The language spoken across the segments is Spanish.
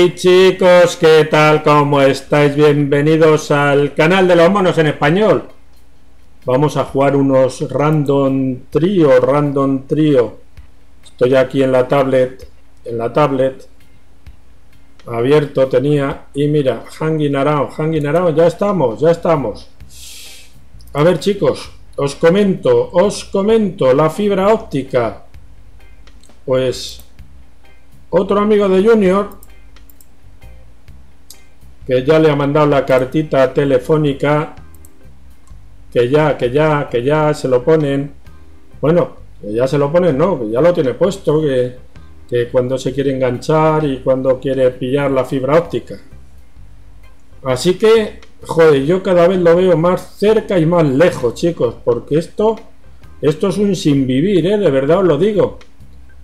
Hey chicos, ¿qué tal? ¿Cómo estáis? Bienvenidos al canal de los monos en español. Vamos a jugar unos random trío, random trío. Estoy aquí en la tablet, en la tablet. Abierto tenía y mira, hanging around, hanging around, ya estamos, ya estamos. A ver chicos, os comento, os comento la fibra óptica. Pues otro amigo de Junior que ya le ha mandado la cartita telefónica, que ya, que ya, que ya se lo ponen. Bueno, que ya se lo ponen, no, que ya lo tiene puesto, que, que cuando se quiere enganchar y cuando quiere pillar la fibra óptica. Así que, joder, yo cada vez lo veo más cerca y más lejos, chicos, porque esto, esto es un sin vivir, ¿eh? De verdad os lo digo.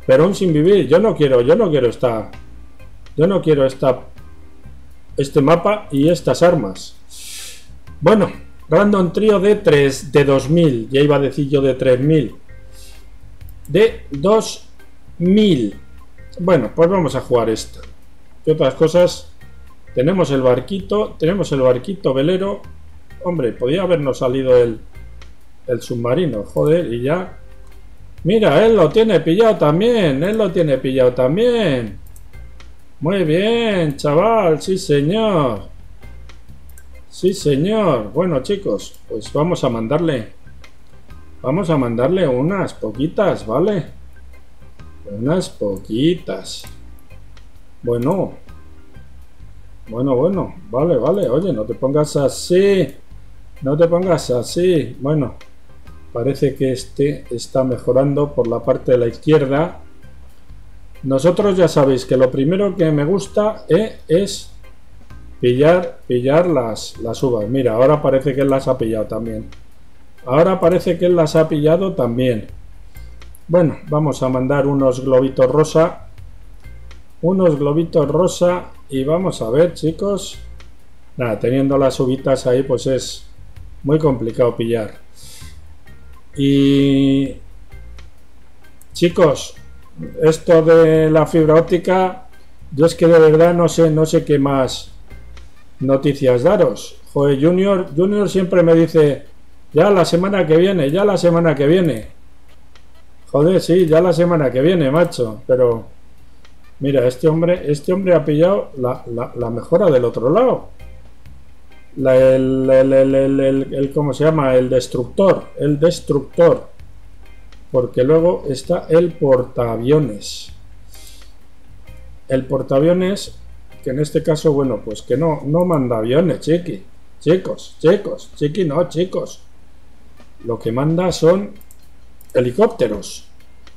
Pero un sin vivir, yo no quiero, yo no quiero esta, yo no quiero esta este mapa y estas armas. Bueno, random trío de 3, de 2000, ya iba a decir yo de 3000. De 2000. Bueno, pues vamos a jugar esta. ¿Qué otras cosas? Tenemos el barquito, tenemos el barquito velero. Hombre, podía habernos salido el, el submarino, joder, y ya. Mira, él lo tiene pillado también, él lo tiene pillado también. Muy bien, chaval, sí señor. Sí señor. Bueno chicos, pues vamos a mandarle. Vamos a mandarle unas poquitas, ¿vale? Unas poquitas. Bueno. Bueno, bueno. Vale, vale. Oye, no te pongas así. No te pongas así. Bueno. Parece que este está mejorando por la parte de la izquierda. Nosotros ya sabéis que lo primero que me gusta eh, es pillar, pillar las, las uvas. Mira, ahora parece que él las ha pillado también. Ahora parece que él las ha pillado también. Bueno, vamos a mandar unos globitos rosa. Unos globitos rosa. Y vamos a ver, chicos. Nada, teniendo las uvitas ahí, pues es muy complicado pillar. Y... Chicos, esto de la fibra óptica, yo es que de verdad no sé, no sé qué más noticias daros. Joder, Junior, Junior siempre me dice, ya la semana que viene, ya la semana que viene. Joder, sí, ya la semana que viene, macho. Pero, mira, este hombre, este hombre ha pillado la, la, mejora del otro lado. el, el, el, el, ¿cómo se llama? El destructor, el destructor porque luego está el portaaviones. El portaaviones, que en este caso, bueno, pues que no, no manda aviones, chiqui. Chicos, chicos, chiqui no, chicos. Lo que manda son helicópteros.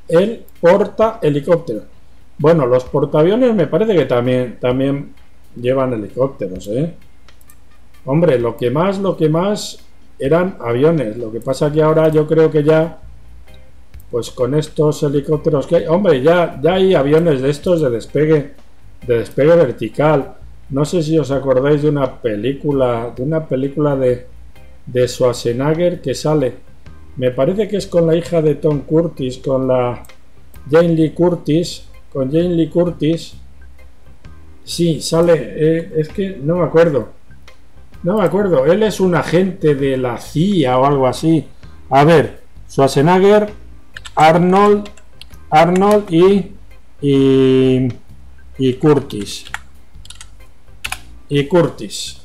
El porta helicóptero. Bueno, los portaaviones me parece que también, también llevan helicópteros, ¿eh? Hombre, lo que más, lo que más eran aviones. Lo que pasa que ahora yo creo que ya pues con estos helicópteros que hay, hombre, ya, ya hay aviones de estos de despegue, de despegue vertical. No sé si os acordáis de una película, de una película de, de Schwarzenegger que sale. Me parece que es con la hija de Tom Curtis, con la Jane Lee Curtis, con Jane Lee Curtis. Sí, sale, eh, es que no me acuerdo. No me acuerdo, él es un agente de la CIA o algo así. A ver, Schwarzenegger Arnold, Arnold y, y, y Curtis. Y Curtis.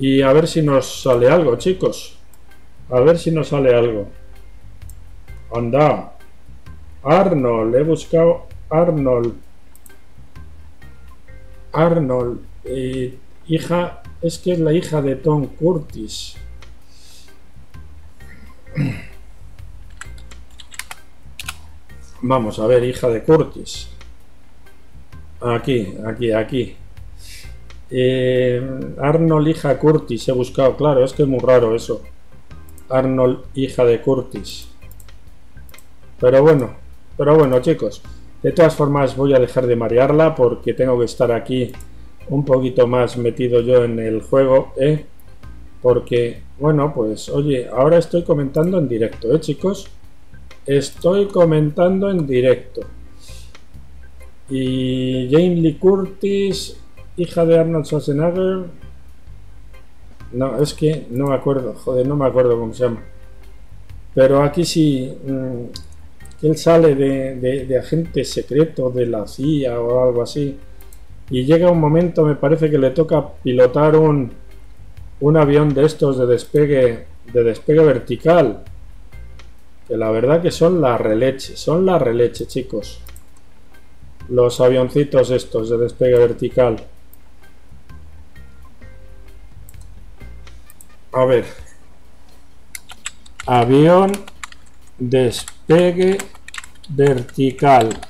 Y a ver si nos sale algo, chicos. A ver si nos sale algo. Anda. Arnold, he buscado Arnold. Arnold. Eh, hija, es que es la hija de Tom Curtis. Vamos a ver, hija de Curtis. Aquí, aquí, aquí. Eh, Arnold, hija Curtis. He buscado, claro, es que es muy raro eso. Arnold, hija de Curtis. Pero bueno, pero bueno, chicos. De todas formas, voy a dejar de marearla porque tengo que estar aquí un poquito más metido yo en el juego, ¿eh? Porque, bueno, pues, oye, ahora estoy comentando en directo, ¿eh, chicos? Estoy comentando en directo. Y Jamie Lee Curtis, hija de Arnold Schwarzenegger. No, es que no me acuerdo, joder, no me acuerdo cómo se llama. Pero aquí sí, mm, él sale de, agente secreto de la CIA o algo así. Y llega un momento, me parece que le toca pilotar un, un avión de estos de despegue, de despegue vertical. Que la verdad que son la releche, son la releche, chicos. Los avioncitos estos de despegue vertical. A ver. Avión despegue vertical.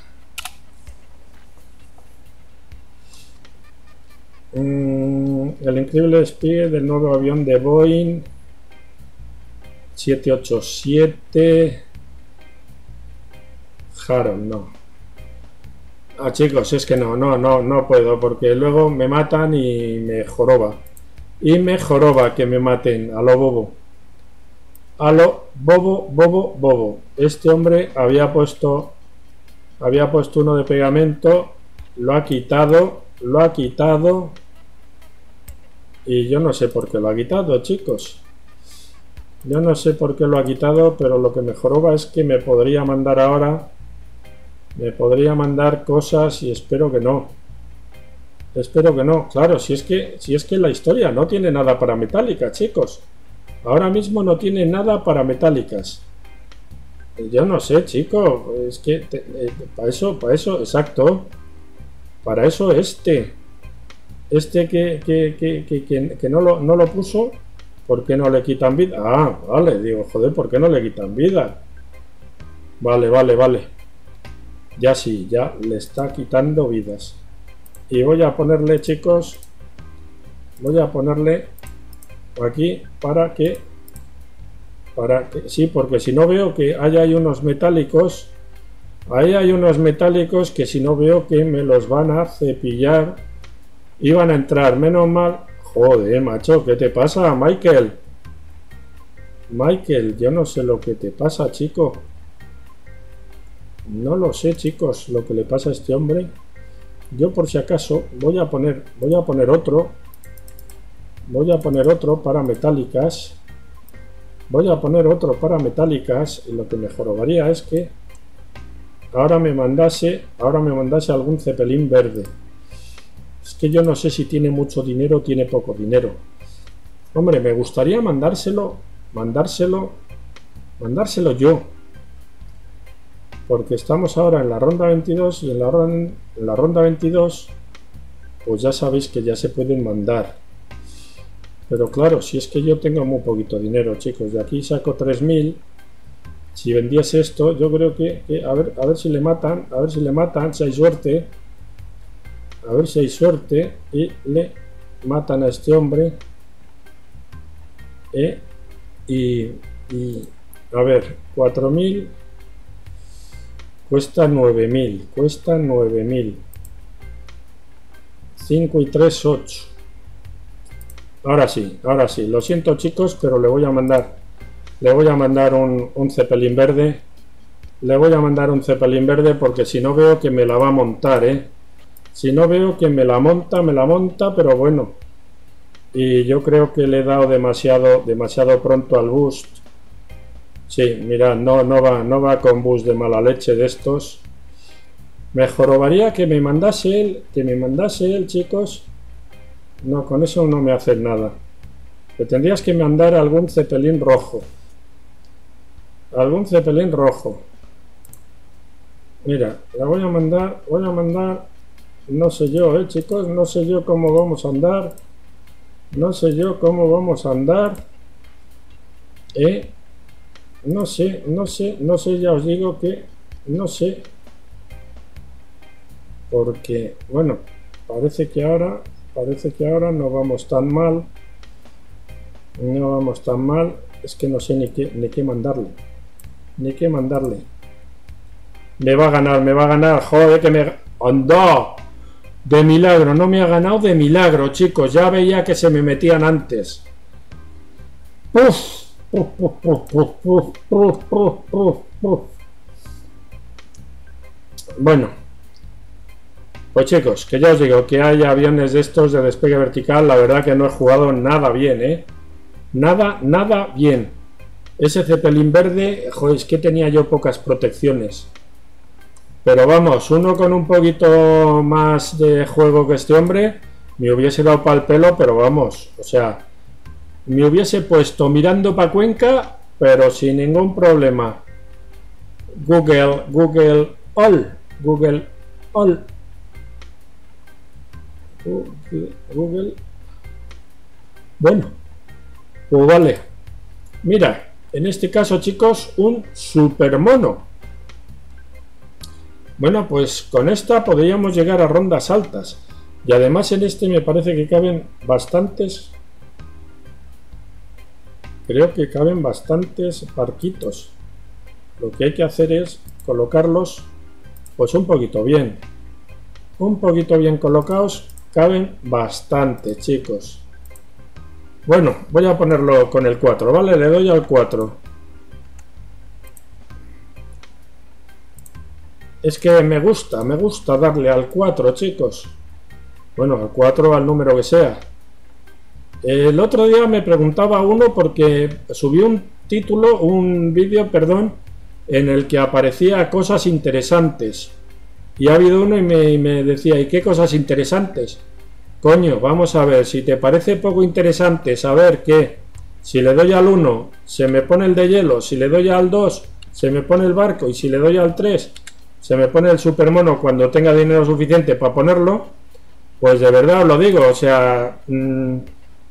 Mm, el increíble despegue del nuevo avión de Boeing 787 Haron, no. Ah, chicos, es que no, no, no, no puedo, porque luego me matan y me joroba. Y me joroba que me maten a lo bobo. A lo bobo, bobo, bobo. Este hombre había puesto había puesto uno de pegamento, lo ha quitado, lo ha quitado y yo no sé por qué lo ha quitado, chicos. Yo no sé por qué lo ha quitado, pero lo que me joroba es que me podría mandar ahora me podría mandar cosas y espero que no. Espero que no. Claro, si es que, si es que la historia no tiene nada para metálica, chicos. Ahora mismo no tiene nada para metálicas. Yo no sé, chico. Es que eh, para eso, para eso, exacto. Para eso este. Este que, que, que, que no, lo, no lo puso, ¿por qué no le quitan vida? Ah, vale, digo, joder, ¿por qué no le quitan vida? Vale, vale, vale. Ya sí, ya le está quitando vidas. Y voy a ponerle, chicos, voy a ponerle aquí para que, para que, sí, porque si no veo que ahí hay unos metálicos, ahí hay unos metálicos que si no veo que me los van a cepillar y van a entrar, menos mal, joder, macho, ¿qué te pasa, Michael? Michael, yo no sé lo que te pasa, chico. No lo sé, chicos, lo que le pasa a este hombre. Yo por si acaso voy a poner, voy a poner otro. Voy a poner otro para metálicas. Voy a poner otro para metálicas y lo que me jorobaría es que ahora me mandase, ahora me mandase algún cepelín verde. Es que yo no sé si tiene mucho dinero o tiene poco dinero. Hombre, me gustaría mandárselo, mandárselo, mandárselo yo. Porque estamos ahora en la ronda 22 y en la, en la ronda 22 pues ya sabéis que ya se pueden mandar. Pero claro, si es que yo tengo muy poquito dinero chicos, de aquí saco 3000 si vendiese esto, yo creo que, a, ver, a ver si le matan, a ver si le matan, si hay suerte a ver si hay suerte y le matan a este hombre eh, y, y a ver, 4000 Cuesta 9000. Cuesta 9000. 5 y 3, 8. Ahora sí, ahora sí. Lo siento chicos, pero le voy a mandar. Le voy a mandar un, un cepelín verde. Le voy a mandar un cepelín verde porque si no veo que me la va a montar, ¿eh? Si no veo que me la monta, me la monta, pero bueno. Y yo creo que le he dado demasiado, demasiado pronto al boost. Sí, mira, no, no, va, no va con bus de mala leche de estos. Me jorobaría que me mandase él, que me mandase él, chicos. No, con eso no me hace nada. Que tendrías que mandar algún cepelín rojo. Algún cepelín rojo. Mira, la voy a mandar, voy a mandar, no sé yo, eh, chicos, no sé yo cómo vamos a andar. No sé yo cómo vamos a andar. Eh, no sé, no sé, no sé, ya os digo que no sé. Porque, bueno, parece que ahora, parece que ahora no vamos tan mal. No vamos tan mal. Es que no sé ni qué, ni qué mandarle. Ni qué mandarle. Me va a ganar, me va a ganar. Joder, que me... ¡Anda! De milagro, no me ha ganado de milagro, chicos. Ya veía que se me metían antes. ¡Uf! Bueno, Pues chicos, que ya os digo que hay aviones de estos de despegue vertical, la verdad que no he jugado nada bien, ¿eh? Nada, nada bien. Ese Zeppelin verde, joder, es que tenía yo pocas protecciones. Pero vamos, uno con un poquito más de juego que este hombre, me hubiese dado para el pelo, pero vamos, o sea, me hubiese puesto mirando para Cuenca, pero sin ningún problema. Google, Google All, Google All. Google. Bueno, pues vale. Mira, en este caso, chicos, un super mono. Bueno, pues con esta podríamos llegar a rondas altas. Y además en este me parece que caben bastantes... Creo que caben bastantes barquitos. Lo que hay que hacer es colocarlos pues un poquito bien. Un poquito bien colocados Caben bastante, chicos. Bueno, voy a ponerlo con el 4, ¿vale? Le doy al 4. Es que me gusta, me gusta darle al 4, chicos. Bueno, al 4, al número que sea. El otro día me preguntaba uno porque subí un título, un vídeo, perdón, en el que aparecía cosas interesantes. Y ha habido uno y me, decía, ¿y qué cosas interesantes? Coño, vamos a ver, si te parece poco interesante saber que si le doy al 1 se me pone el de hielo, si le doy al 2 se me pone el barco y si le doy al 3 se me pone el supermono cuando tenga dinero suficiente para ponerlo, pues de verdad os lo digo, o sea, mm,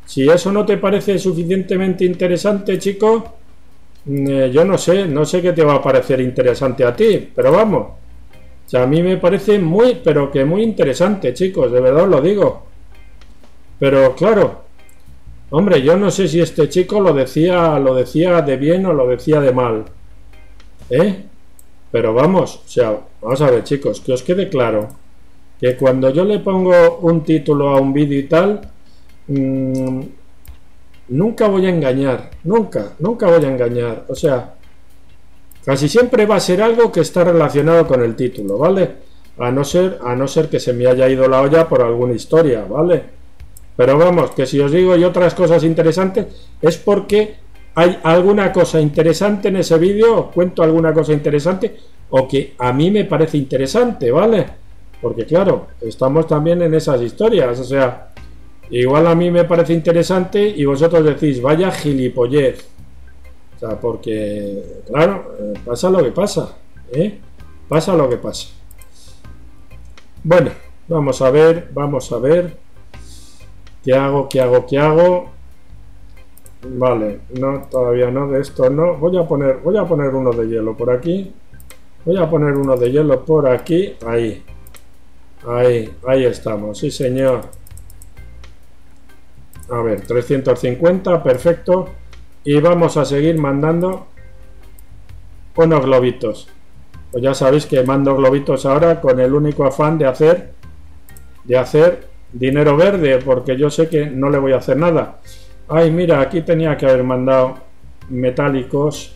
si eso no te parece suficientemente interesante, chico, mm, eh, yo no sé, no sé qué te va a parecer interesante a ti, pero vamos, a mí me parece muy, pero que muy interesante, chicos, de verdad os lo digo. Pero claro, hombre, yo no sé si este chico lo decía, lo decía de bien o lo decía de mal. ¿Eh? Pero vamos, o sea, vamos a ver, chicos, que os quede claro que cuando yo le pongo un título a un vídeo y tal, mmm, nunca voy a engañar, nunca, nunca voy a engañar. O sea, Casi siempre va a ser algo que está relacionado con el título, ¿vale? A no ser, a no ser que se me haya ido la olla por alguna historia, ¿vale? Pero vamos, que si os digo y otras cosas interesantes, es porque hay alguna cosa interesante en ese vídeo, os cuento alguna cosa interesante, o que a mí me parece interesante, ¿vale? Porque claro, estamos también en esas historias, o sea, igual a mí me parece interesante y vosotros decís, vaya gilipollez, porque, claro, eh, pasa lo que pasa, ¿eh? Pasa lo que pasa. Bueno, vamos a ver, vamos a ver. ¿Qué hago, qué hago, qué hago? Vale, no, todavía no, de esto no. Voy a poner, voy a poner uno de hielo por aquí. Voy a poner uno de hielo por aquí. Ahí. Ahí, ahí estamos. Sí, señor. A ver, 350, perfecto y vamos a seguir mandando unos globitos pues ya sabéis que mando globitos ahora con el único afán de hacer de hacer dinero verde porque yo sé que no le voy a hacer nada ay mira aquí tenía que haber mandado metálicos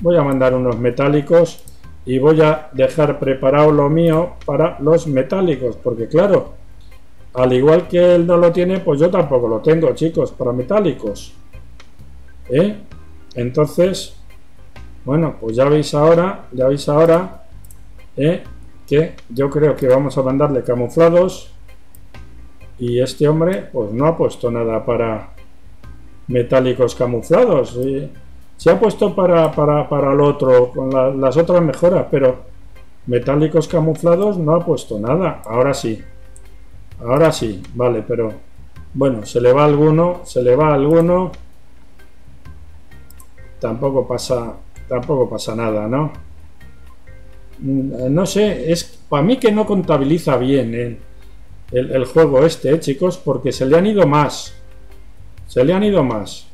voy a mandar unos metálicos y voy a dejar preparado lo mío para los metálicos porque claro al igual que él no lo tiene pues yo tampoco lo tengo chicos para metálicos ¿Eh? Entonces, bueno, pues ya veis ahora, ya veis ahora ¿eh? que yo creo que vamos a mandarle camuflados y este hombre pues no ha puesto nada para metálicos camuflados. Se ha puesto para, para, para el otro, con las otras mejoras, pero metálicos camuflados no ha puesto nada. Ahora sí. Ahora sí, vale, pero bueno, se le va alguno, se le va alguno tampoco pasa, tampoco pasa nada, ¿no? Mm, no sé, es para mí que no contabiliza bien el, juego este, ¿eh, chicos, porque se le han ido más. Se le han ido más.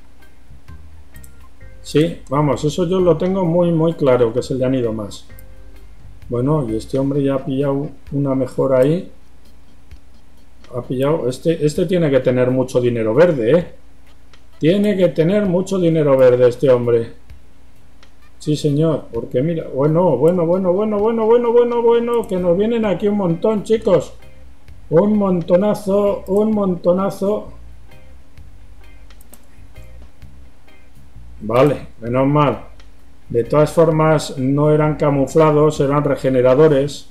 Sí, vamos, eso yo lo tengo muy, muy claro, que se le han ido más. Bueno, y este hombre ya ha pillado una mejora ahí. Ha pillado... Este, este tiene que tener mucho dinero verde, ¿eh? Tiene que tener mucho dinero verde este hombre. Sí, señor, porque mira, bueno, bueno, bueno, bueno, bueno, bueno, bueno, bueno, que nos vienen aquí un montón, chicos. Un montonazo, un montonazo. Vale, menos mal. De todas formas, no eran camuflados, eran regeneradores.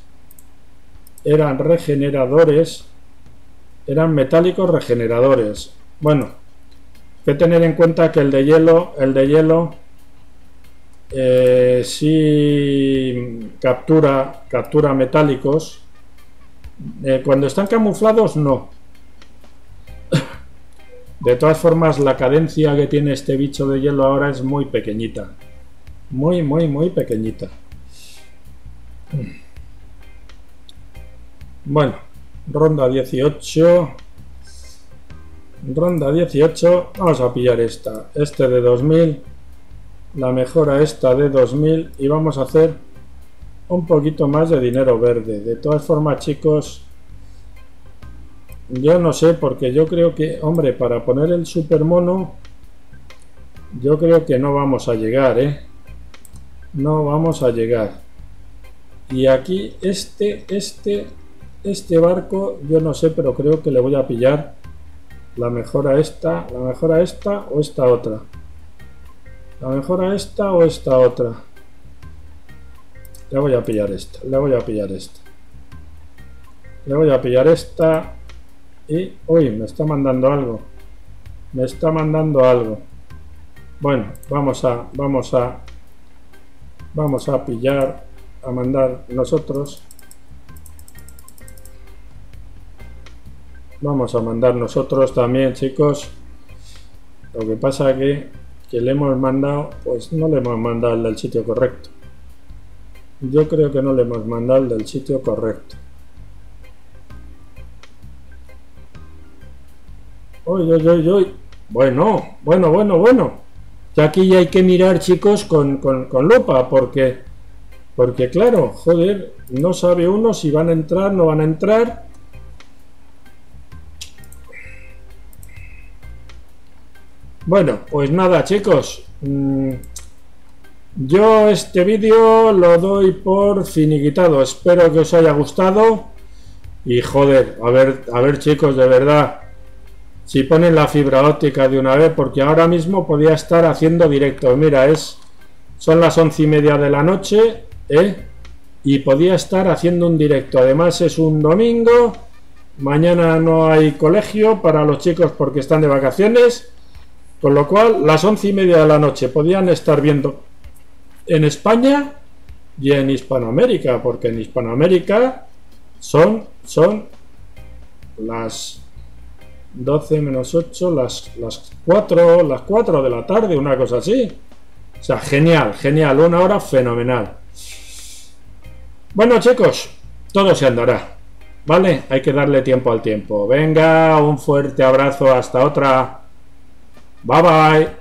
Eran regeneradores. Eran metálicos regeneradores. Bueno, hay que tener en cuenta que el de hielo, el de hielo, eh, sí captura, captura metálicos. Eh, cuando están camuflados, no. De todas formas, la cadencia que tiene este bicho de hielo ahora es muy pequeñita. Muy, muy, muy pequeñita. Bueno, ronda 18. Ronda 18. Vamos a pillar esta. Este de 2000. La mejora esta de 2000. Y vamos a hacer un poquito más de dinero verde. De todas formas, chicos, yo no sé, porque yo creo que, hombre, para poner el super mono, yo creo que no vamos a llegar, ¿eh? No vamos a llegar. Y aquí, este, este, este barco, yo no sé, pero creo que le voy a pillar la mejora esta, la mejora esta o esta otra. La mejora esta o esta otra. Le voy a pillar esta, le voy a pillar esta. Le voy a pillar esta y... Uy, me está mandando algo. Me está mandando algo. Bueno, vamos a... Vamos a... Vamos a pillar... A mandar nosotros. Vamos a mandar nosotros también, chicos. Lo que pasa que... Que le hemos mandado... Pues no le hemos mandado el del sitio correcto. Yo creo que no le hemos mandado el del sitio correcto. Bueno, bueno, bueno, bueno. Ya aquí ya hay que mirar, chicos, con, con, lupa, porque, porque claro, joder, no sabe uno si van a entrar, no van a entrar. Bueno, pues nada, chicos. Mm, yo este vídeo lo doy por finiquitado. Espero que os haya gustado. Y joder, a ver, a ver chicos, de verdad si ponen la fibra óptica de una vez, porque ahora mismo podía estar haciendo directo. Mira, es son las once y media de la noche, ¿eh? y podía estar haciendo un directo. Además es un domingo, mañana no hay colegio para los chicos porque están de vacaciones, con lo cual las once y media de la noche podían estar viendo en España y en Hispanoamérica, porque en Hispanoamérica son, son las 12 menos 8, las, las 4, las 4 de la tarde, una cosa así. O sea, genial, genial, una hora fenomenal. Bueno, chicos, todo se andará. ¿Vale? Hay que darle tiempo al tiempo. Venga, un fuerte abrazo, hasta otra. Bye bye.